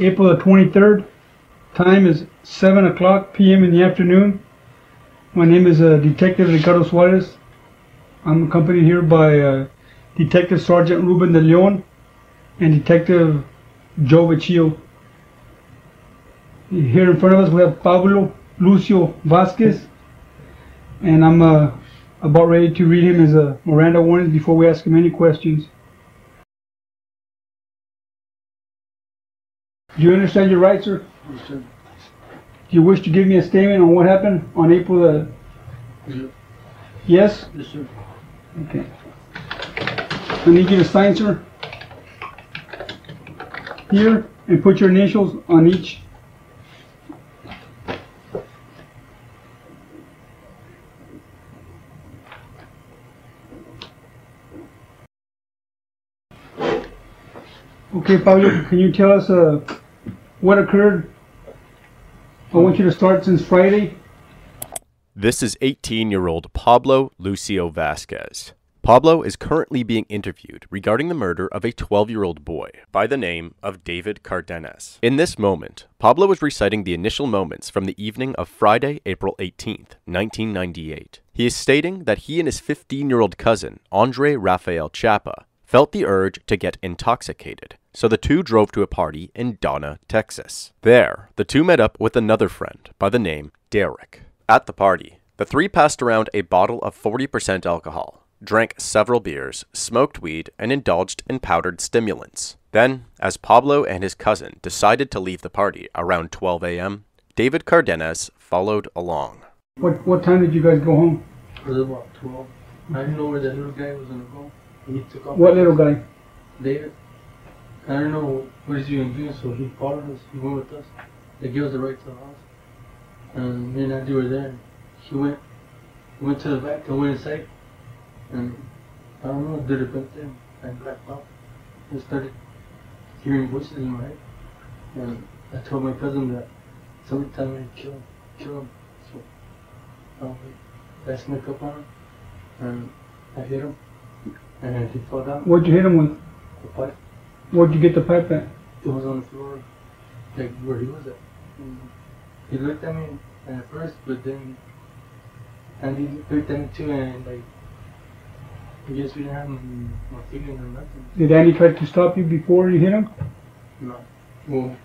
April the 23rd. Time is 7 o'clock p.m. in the afternoon. My name is uh, Detective Ricardo Suarez. I'm accompanied here by uh, Detective Sergeant Ruben de Leon and Detective Joe Vecchio. Here in front of us we have Pablo Lucio Vasquez, and I'm uh, about ready to read him his uh, Miranda warnings before we ask him any questions. Do you understand your rights, sir? Yes, sir. Do you wish to give me a statement on what happened on April the... Yes, Yes? yes, sir. Okay. I need you to sign, sir. Here, and put your initials on each. Okay, Pablo, can you tell us uh, what occurred? I want you to start since Friday. This is 18 year old Pablo Lucio Vasquez. Pablo is currently being interviewed regarding the murder of a 12 year old boy by the name of David Cardenas. In this moment, Pablo is reciting the initial moments from the evening of Friday, April 18th, 1998. He is stating that he and his 15 year old cousin, Andre Rafael Chapa, felt the urge to get intoxicated, so the two drove to a party in Donna, Texas. There, the two met up with another friend by the name Derek. At the party, the three passed around a bottle of 40% alcohol, drank several beers, smoked weed, and indulged in powdered stimulants. Then, as Pablo and his cousin decided to leave the party around 12 a.m., David Cardenas followed along. What, what time did you guys go home? It was about 12. I didn't know where that little guy was gonna go. He took off. What little guy? David. I don't know what he's gonna do, so he followed us. He went with us. They gave us the right to the house. And me and Andy were there. He went, he went to the back and went inside. And I don't know, did it back there. I blacked out. I started hearing voices in my head. And I told my cousin that somebody tell me to kill him, kill him. So um, I snuck up on him and I hit him. And he fell down What'd you hit him with? the pipe. Where'd you get the pipe at? It was on the floor, like where he was at. And he looked at me at first, but then and he looked at me too, and like I guess we didn't have no feeling or nothing. Did Andy try to stop you before you hit him? No. Well,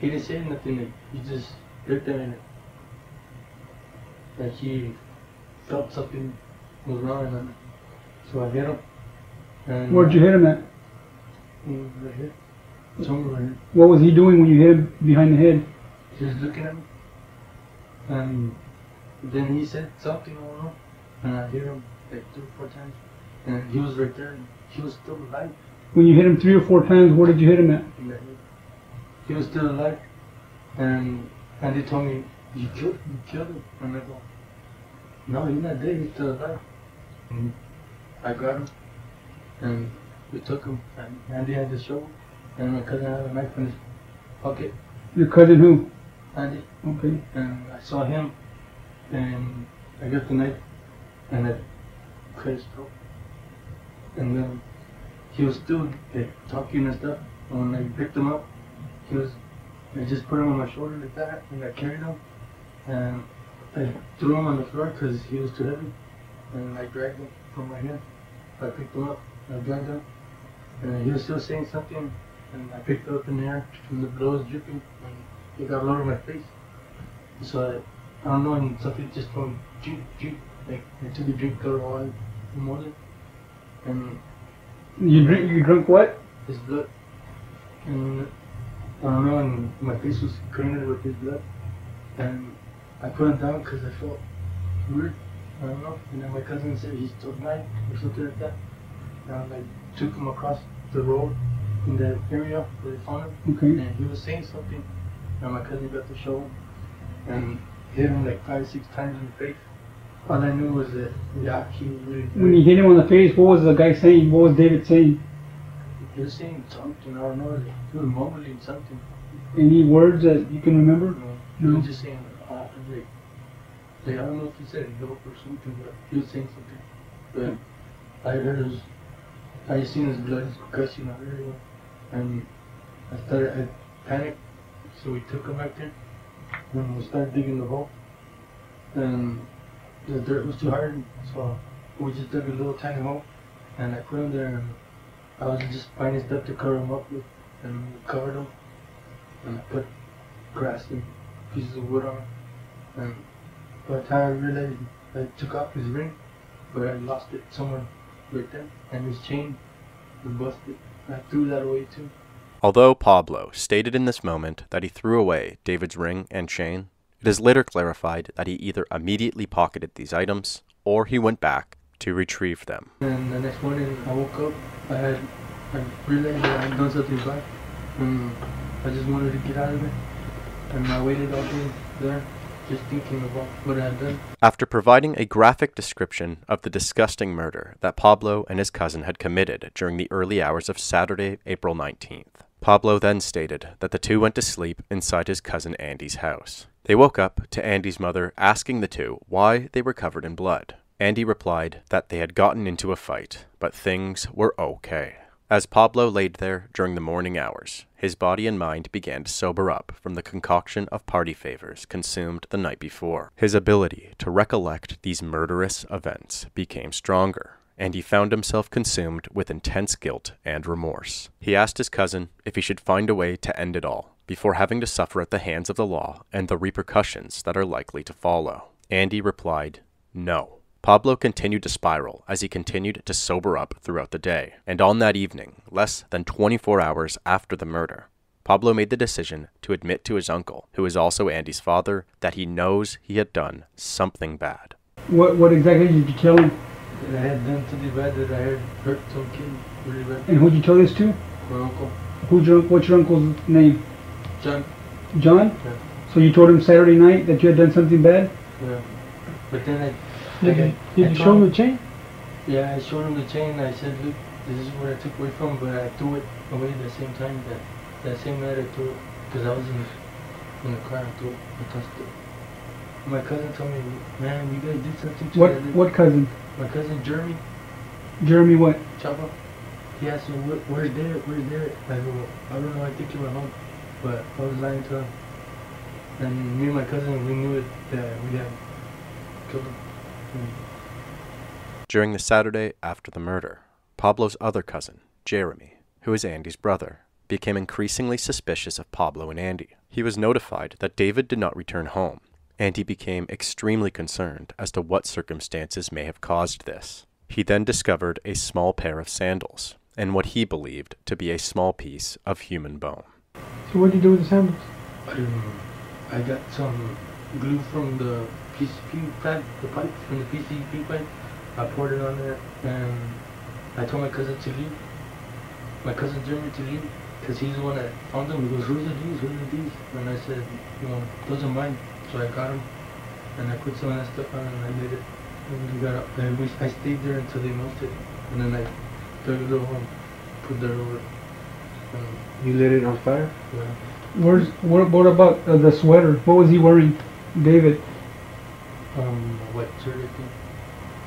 he didn't say nothing. Like he just looked at me like, like he felt something was wrong, and so I hit him. And Where'd you hit him at? Right here. Somewhere right here. What was he doing when you hit him behind the head? He was looking at me. And then he said something, I don't know. And I hit him like three or four times. And he was right there. And he was still alive. When you hit him three or four times, where did you hit him at? in the head. He was still alive. And and they told me, you killed him, you killed him. And I go, no, he's not dead, he's still alive. And I got him. And we took him. And Andy had the shovel. And my cousin had a knife in his pocket. Your cousin who? Andy. Okay. and I saw him, and I got the knife, and I cut his throat. And then he was still like talking and stuff. And when I picked him up, he was, I just put him on my shoulder like that, and I carried him, and I threw him on the floor because he was too heavy, and I dragged him from my hand. I picked him up, I dragged him, and he was still saying something, and I picked up in the air, and the blood was dripping, and he got all over my face. So I, I don't know, and something just from me, drink, drink. Like, I took a drink of water in the morning, and You drink? You drunk what? his blood. And I don't know, and my face was cleaned with his blood. And I put him down because I felt weird. I don't know. And then my cousin said he's still alive or something like that. And I'm like, took him across the road in that area where they found him. Okay. And he was saying something. And my cousin got the shovel and hit him like five, six times in the face. All I knew was that, yeah, he really When you hit him on the face, what was the guy saying? What was David saying? He was saying something, I don't know, he was mumbling something. Any words that you can remember? Know, he No. was just saying, uh, like, like, I don't know if he said help or something, but he was saying something. But I heard his, I seen his blood gushing out everywhere. And I started, I panicked. So we took him back there, and we started digging the hole. And the dirt was too hard, so we just dug a little tiny hole, and I put him there, and I was just finding stuff to cover him up with, and we covered him, and I put grass and pieces of wood on him, and by the time I realized I took off his ring, but I lost it somewhere there, and his chain was busted. I threw that away too. Although Pablo stated in this moment that he threw away David's ring and chain, it is later clarified that he either immediately pocketed these items or he went back to retrieve them. And the next morning I woke up, I had, I realized that I had done something bad, and I just wanted to get out of it. And I waited all day there, just thinking about what I had done. After providing a graphic description of the disgusting murder that Pablo and his cousin had committed during the early hours of Saturday, April 19th, Pablo then stated that the two went to sleep inside his cousin Andy's house. They woke up to Andy's mother asking the two why they were covered in blood. Andy replied that they had gotten into a fight, but things were okay. As Pablo laid there during the morning hours, his body and mind began to sober up from the concoction of party favors consumed the night before. His ability to recollect these murderous events became stronger, and he found himself consumed with intense guilt and remorse. He asked his cousin if he should find a way to end it all before having to suffer at the hands of the law and the repercussions that are likely to follow. Andy replied, No. Pablo continued to spiral as he continued to sober up throughout the day, and on that evening, less than 24 hours after the murder, Pablo made the decision to admit to his uncle, who is also Andy's father, that he knows he had done something bad. What what exactly did you tell him? That I had done something bad, that I had hurt some kid really bad. And who'd you tell this to? My uncle, Who's your what's your uncle's name? John, John? Yeah. So you told him Saturday night that you had done something bad? yeah. But then I, Did, Okay. you, did you show him the chain? yeah, I showed him the chain. I said, look, this is what I took away from, but I threw it away at the same time. That that same night I threw it because I was in in the car. I threw it. I touched it. My cousin told me, man, you guys did something What together. what cousin? My cousin Jeremy Jeremy what? Chapa. He asked me, where's Derek? Where's Derek? I go, I don't know. I think he went home. But I was lying to him. And me and my cousin, we knew it that we had killed him. And During the Saturday after the murder, Pablo's other cousin, Jeremy, who is Andy's brother, became increasingly suspicious of Pablo and Andy. He was notified that David did not return home, and he became extremely concerned as to what circumstances may have caused this. He then discovered a small pair of sandals and what he believed to be a small piece of human bone. So what did you do with the sandals? Um, I got some glue from the PCP pipe, the pipe from the PCP pipe. I poured it on there, and I told my cousin to leave. My cousin Jeremy to leave, because he's the one that found them. He goes, who's the these? Who's the these?" And I said, "You know, those are mine." So I got them, and I put some of that stuff on, and I made it. And we got up. And we, I stayed there until they melted, and then I dug a little hole, put dirt over it. And, You lit it on fire? yeah. Where's what what about uh, the sweater? What was he wearing? David.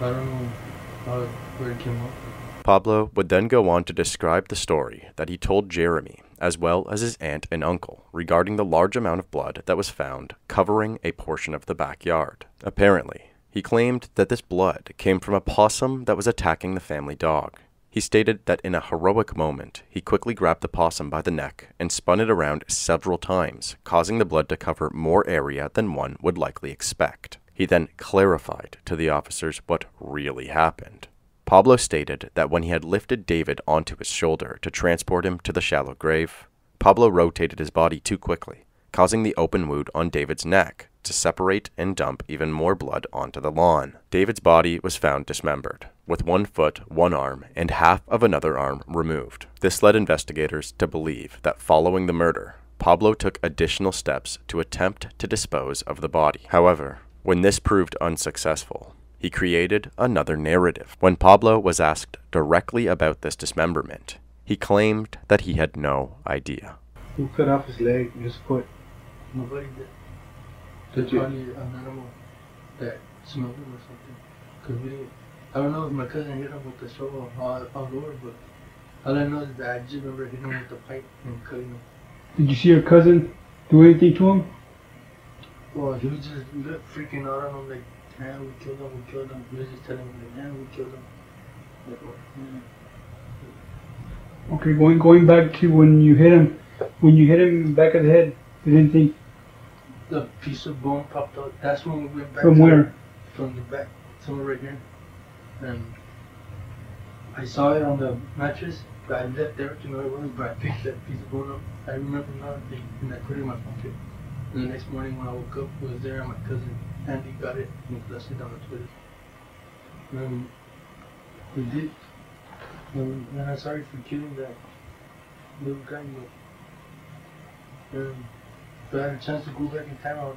I don't know how, where it came up. Pablo would then go on to describe the story that he told Jeremy, as well as his aunt and uncle, regarding the large amount of blood that was found covering a portion of the backyard. Apparently, he claimed that this blood came from a possum that was attacking the family dog. He stated that in a heroic moment, he quickly grabbed the possum by the neck and spun it around several times, causing the blood to cover more area than one would likely expect. He then clarified to the officers what really happened. Pablo stated that when he had lifted David onto his shoulder to transport him to the shallow grave, Pablo rotated his body too quickly, causing the open wound on David's neck to separate and dump even more blood onto the lawn. David's body was found dismembered, with one foot, one arm, and half of another arm removed. This led investigators to believe that following the murder, Pablo took additional steps to attempt to dispose of the body. However, when this proved unsuccessful, he created another narrative. When Pablo was asked directly about this dismemberment, he claimed that he had no idea. Who cut off his leg and just put Nobody did. Did It's you- probably an animal that smelled him or something. Cause we didn't. I don't know if my cousin hit him with the shovel all, all over, but all I know is that I just remember hitting him with the pipe and cutting him. Did you see your cousin do anything to him? Well, he was just freaking out on him like, man, we killed him, we killed him. He was just telling me like, man, we killed him. Like, oh. Okay, going going back to when you hit him, when you hit him in the back of the head, did anything The piece of bone popped out. That's when we went back. from to- where? From the back, somewhere right here. And I saw it on the mattress. But I left everything where it was, but I picked that piece of bone up. I remember now, and I put it in my pocket. And the next morning when I woke up, it was there, and my cousin Andy got it and down the toilet. And we did. And, and I'm sorry for killing that little guy, but, um, if I had a chance to go back in time, I would,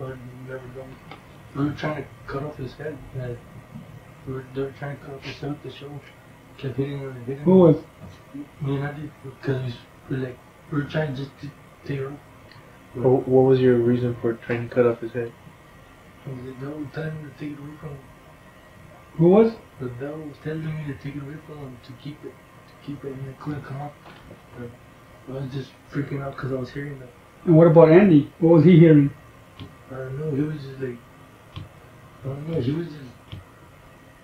I would never done it. We were trying to cut off his head. Uh, we were, they were trying to cut off his head with the show. Kept hitting him and hitting Who was? Me and I did because we were like we were trying just to it off. What, what was your reason for trying to cut off his head? The devil was telling me to take it away from him. Who was? The devil was telling me to take it away from him to keep it, to keep it, and it couldn't come I was just freaking out because I was hearing that. And what about Andy? What was he hearing? I don't know. He was just like I don't know. He was just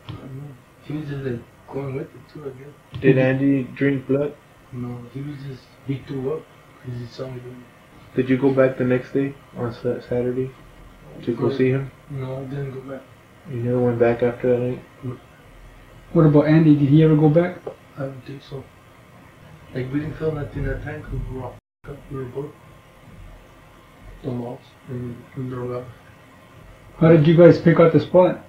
I don't know. He was just like going with it too. I guess. Did Andy drink blood? No, he was just he threw up because he saw me doing. it. Did you go back the next day on Saturday to go see him? No, I didn't go back. You never went back after that night? What about Andy? Did he ever go back? I don't think so. Like we didn't feel nothing that time because we were all f***ed up. We were both the malls and and drove out. How did you guys pick out the spot?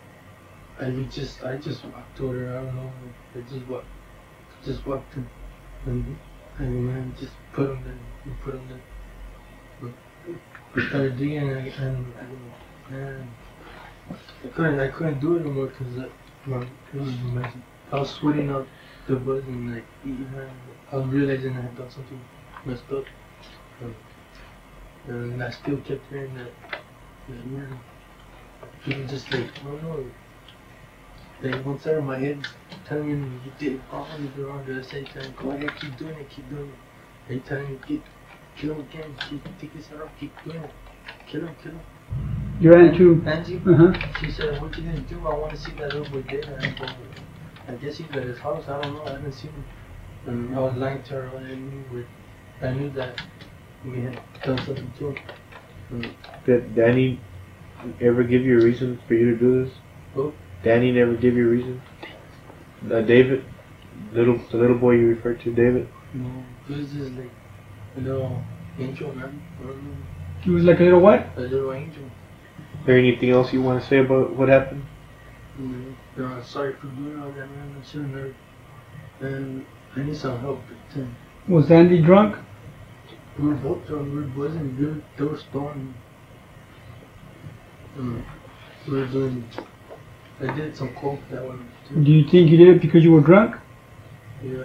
I we just I just walked over there. I don't know. I just walked, just walked in, and and man just put him there. We put him there. Started digging and, I- and, I couldn't I couldn't do it anymore because my it was messy. I was sweating out the blood and like eating. I was realizing I had done something messed up. And, and I still kept hearing that that word. People just like I don't know. Like one side of my head telling me you did it wrong, you it. The other side go ahead, keep doing it, keep doing it. They telling me get kill him again, keep take his head off, keep doing it. Kill him, kill him. You ran into. Angie, Uh huh. she said, what you gonna do? I want to see that little boy dead. And I go, I guess he's at his house. I don't know. I haven't seen him. And I was lying to her. I knew, we- I knew that we had done something to him. Did Danny ever give you a reason for you to do this? Who? Danny never give you a reason? Uh, David? Little the little boy you referred to, David? No, he was just like a little angel, man. I don't. He was like a little what? A little angel. Is there anything else you want to say about what happened? Mm, you know, sorry for doing all that, man. I should have. And I need some help. But, uh, Was Andy drunk? we were both drunk. We were buzzing. We were, they were stoned. Mm, we were doing. I did some coke that one too. Do you think you did it because you were drunk? Yeah.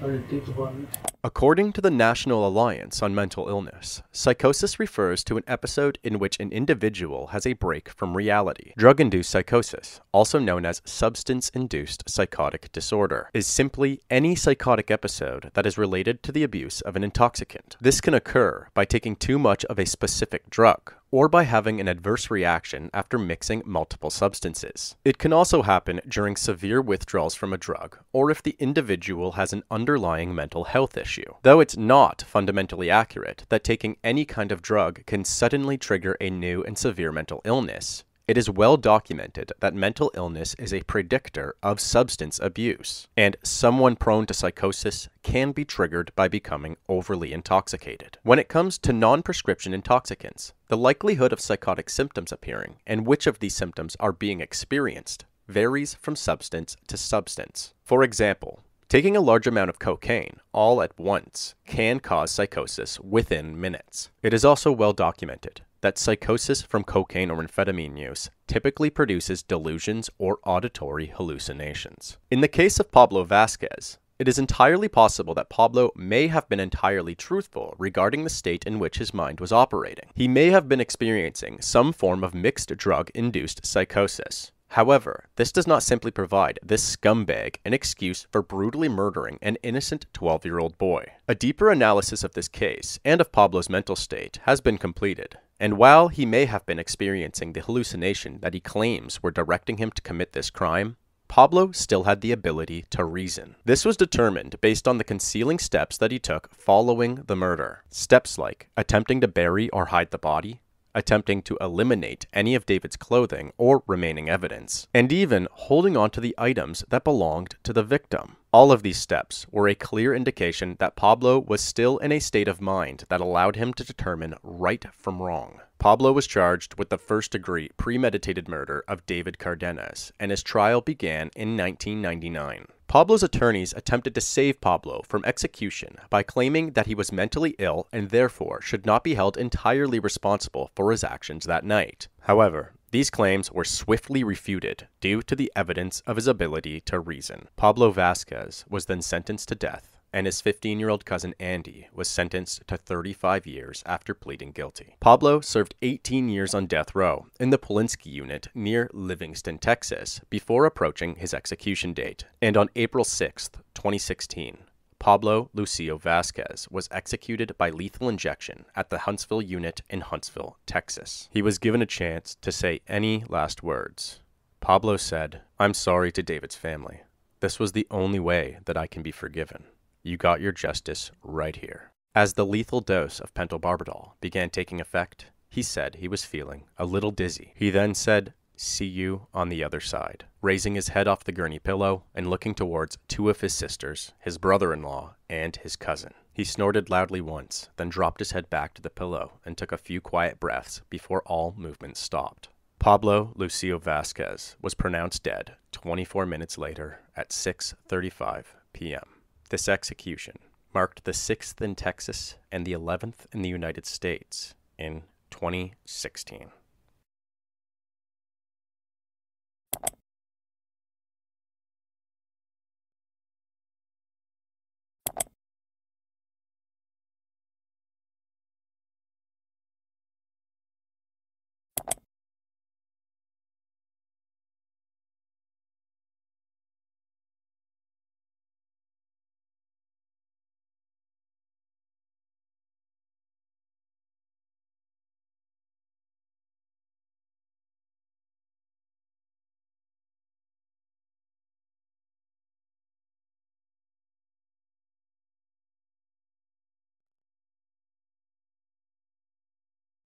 I didn't think about it. According to the National Alliance on Mental Illness, psychosis refers to an episode in which an individual has a break from reality. Drug induced psychosis, also known as substance induced psychotic disorder, is simply any psychotic episode that is related to the abuse of an intoxicant. This can occur by taking too much of a specific drug or by having an adverse reaction after mixing multiple substances. It can also happen during severe withdrawals from a drug, or if the individual has an underlying mental health issue. Though it's not fundamentally accurate that taking any kind of drug can suddenly trigger a new and severe mental illness, it is well documented that mental illness is a predictor of substance abuse, and someone prone to psychosis can be triggered by becoming overly intoxicated. When it comes to non prescription intoxicants, the likelihood of psychotic symptoms appearing and which of these symptoms are being experienced varies from substance to substance. For example, Taking a large amount of cocaine all at once can cause psychosis within minutes. It is also well documented that psychosis from cocaine or amphetamine use typically produces delusions or auditory hallucinations. In the case of Pablo Vasquez, it is entirely possible that Pablo may have been entirely truthful regarding the state in which his mind was operating. He may have been experiencing some form of mixed drug induced psychosis. However, this does not simply provide this scumbag an excuse for brutally murdering an innocent 12 year old boy. A deeper analysis of this case and of Pablo's mental state has been completed, and while he may have been experiencing the hallucination that he claims were directing him to commit this crime, Pablo still had the ability to reason. This was determined based on the concealing steps that he took following the murder. Steps like attempting to bury or hide the body, attempting to eliminate any of David's clothing or remaining evidence, and even holding on to the items that belonged to the victim. All of these steps were a clear indication that Pablo was still in a state of mind that allowed him to determine right from wrong. Pablo was charged with the first degree premeditated murder of David Cardenas, and his trial began in 1999. Pablo's attorneys attempted to save Pablo from execution by claiming that he was mentally ill and therefore should not be held entirely responsible for his actions that night. However, these claims were swiftly refuted due to the evidence of his ability to reason. Pablo Vasquez was then sentenced to death, and his 15 year old cousin Andy was sentenced to 35 years after pleading guilty. Pablo served 18 years on death row in the Polunsky unit near Livingston, Texas, before approaching his execution date. And on April 6, 2016, Pablo Lucio Vasquez was executed by lethal injection at the Huntsville unit in Huntsville, Texas. He was given a chance to say any last words. Pablo said, I'm sorry to David's family. This was the only way that I can be forgiven. You got your justice right here. As the lethal dose of pentobarbital began taking effect, he said he was feeling a little dizzy. He then said, See you on the other side. Raising his head off the gurney pillow and looking towards two of his sisters, his brother in law, and his cousin. He snorted loudly once, then dropped his head back to the pillow and took a few quiet breaths before all movement stopped. Pablo Lucio Vasquez was pronounced dead 24 minutes later at 6:35 p.m. This execution marked the 6th in Texas and the 11th in the United States in 2016.